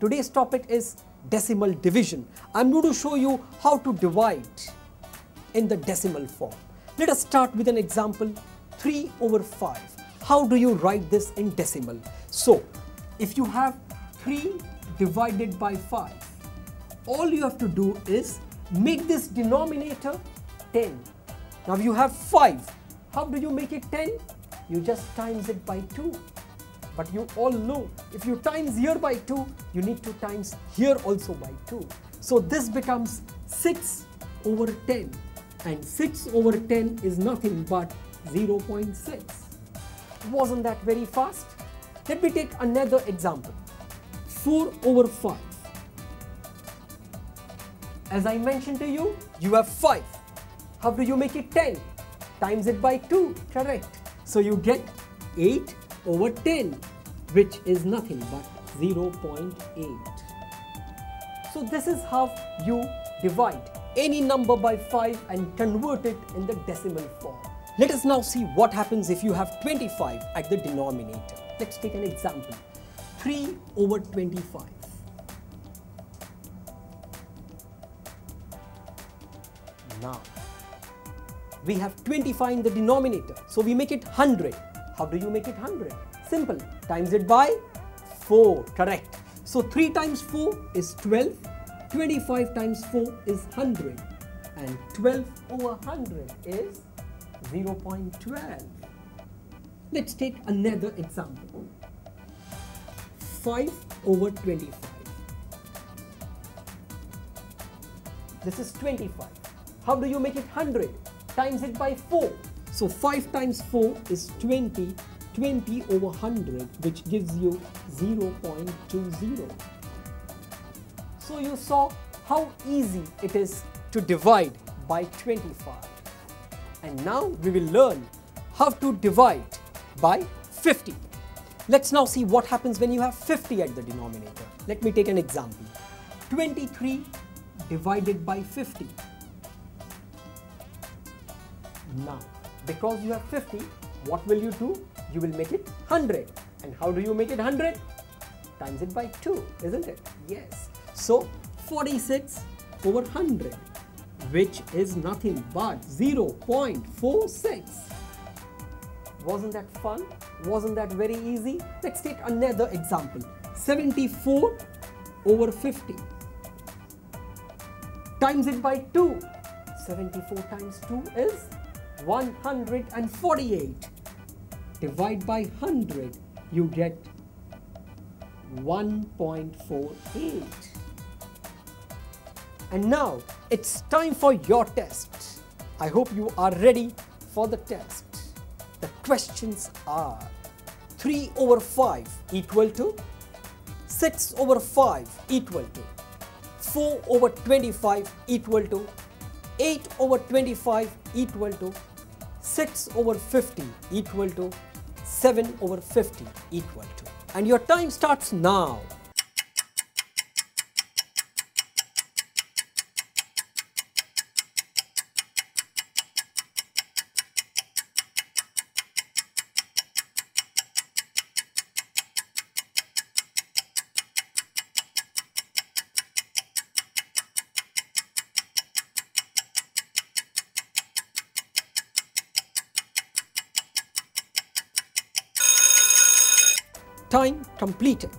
Today's topic is decimal division. I'm going to show you how to divide in the decimal form. Let us start with an example 3 over 5. How do you write this in decimal? So, if you have 3 divided by 5, all you have to do is make this denominator 10. Now you have 5. How do you make it 10? You just times it by 2. But you all know if you times here by 2, you need to times here also by 2. So this becomes 6 over 10 and 6 over 10 is nothing but 0.6. Wasn't that very fast? Let me take another example. 4 over 5. As I mentioned to you, you have 5. How do you make it 10? Times it by 2, correct. So you get 8 over 10 which is nothing but 0.8. So this is how you divide any number by 5 and convert it in the decimal form. Let us now see what happens if you have 25 at the denominator. Let's take an example. 3 over 25. Now, we have 25 in the denominator, so we make it 100. How do you make it 100? Simple, times it by 4, correct. So 3 times 4 is 12, 25 times 4 is 100 and 12 over 100 is 0.12. Let's take another example. 5 over 25. This is 25. How do you make it 100? Times it by 4. So 5 times 4 is 20 20 over 100 which gives you 0.20. So you saw how easy it is to divide by 25. And now we will learn how to divide by 50. Let's now see what happens when you have 50 at the denominator. Let me take an example. 23 divided by 50. Now, because you have 50, what will you do? you will make it 100. And how do you make it 100? Times it by 2, isn't it? Yes. So 46 over 100, which is nothing but 0.46. Wasn't that fun? Wasn't that very easy? Let's take another example. 74 over 50. Times it by 2. 74 times 2 is 148 divide by 100, you get 1.48. And now it's time for your test. I hope you are ready for the test. The questions are 3 over 5 equal to 6 over 5 equal to 4 over 25 equal to 8 over 25 equal to 6 over 50 equal to 7 over 50 equal to. And your time starts now. Time completed.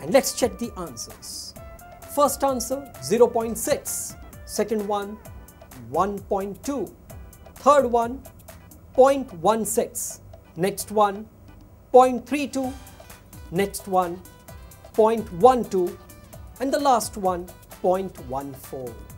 And let's check the answers. First answer 0.6, second one 1.2, third one 0.16, next one 0.32, next one 0.12 and the last one 0.14.